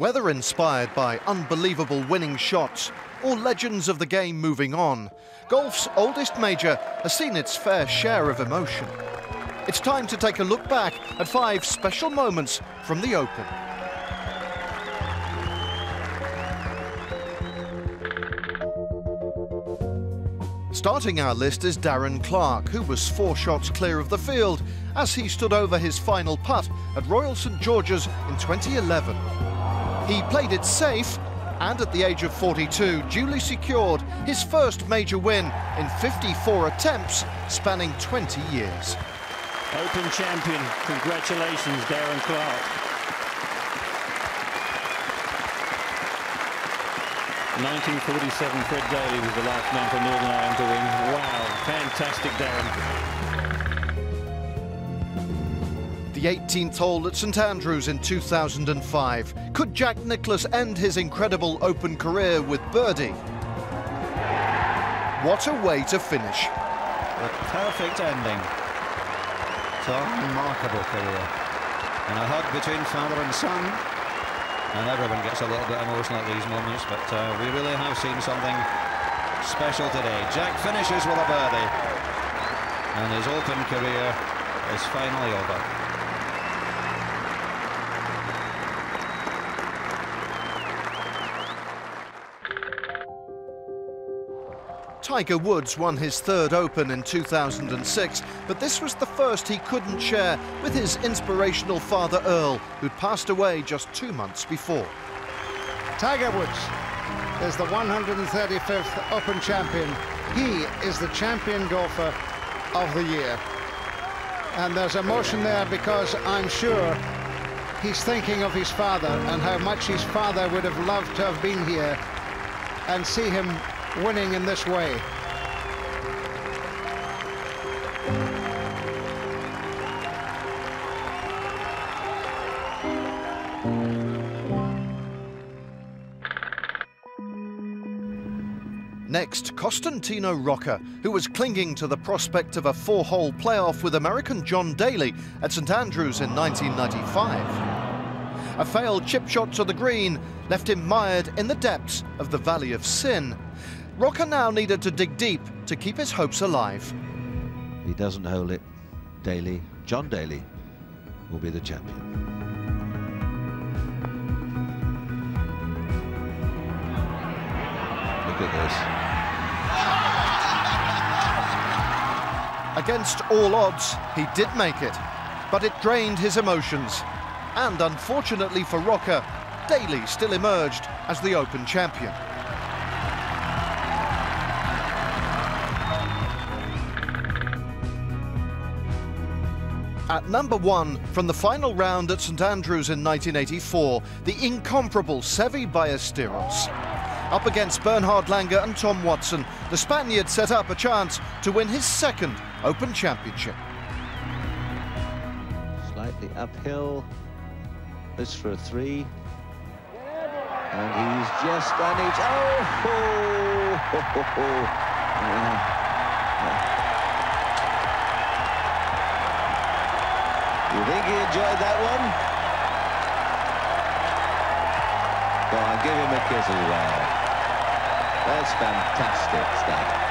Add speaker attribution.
Speaker 1: Whether inspired by unbelievable winning shots or legends of the game moving on, golf's oldest major has seen its fair share of emotion. It's time to take a look back at five special moments from the Open. Starting our list is Darren Clarke, who was four shots clear of the field as he stood over his final putt at Royal St George's in 2011. He played it safe and at the age of 42 duly secured his first major win in 54 attempts spanning 20 years.
Speaker 2: Open champion, congratulations Darren Clarke. 1947, Fred Daly was the last man for Northern Ireland to win. Wow, fantastic,
Speaker 1: Darren. The 18th hole at St Andrews in 2005. Could Jack Nicklaus end his incredible Open career with birdie? What a way to finish.
Speaker 3: A perfect ending to a remarkable career. And a hug between father and son and everyone gets a little bit emotional at these moments, but uh, we really have seen something special today. Jack finishes with a birdie, and his Open career is finally over.
Speaker 1: Tiger Woods won his third Open in 2006, but this was the first he couldn't share with his inspirational father Earl, who'd passed away just two months before.
Speaker 4: Tiger Woods is the 135th Open champion. He is the champion golfer of the year. And there's emotion there because I'm sure he's thinking of his father and how much his father would have loved to have been here and see him winning in this way.
Speaker 1: Next, Costantino Rocca, who was clinging to the prospect of a four-hole playoff with American John Daly at St Andrews in 1995. A failed chip shot to the green left him mired in the depths of the Valley of Sin, Rocca now needed to dig deep to keep his hopes alive.
Speaker 5: He doesn't hold it. Daly, John Daly, will be the champion. Look at
Speaker 1: this. Against all odds, he did make it, but it drained his emotions. And unfortunately for Rocca, Daly still emerged as the Open champion. At number one, from the final round at St Andrews in 1984, the incomparable Seve Ballesteros. Up against Bernhard Langer and Tom Watson, the Spaniard set up a chance to win his second Open Championship.
Speaker 5: Slightly uphill, this for a three. And he's just done it. Oh! oh, oh, oh yeah.
Speaker 3: You think he enjoyed that one? Go on, give him a kiss as well. That's fantastic stuff.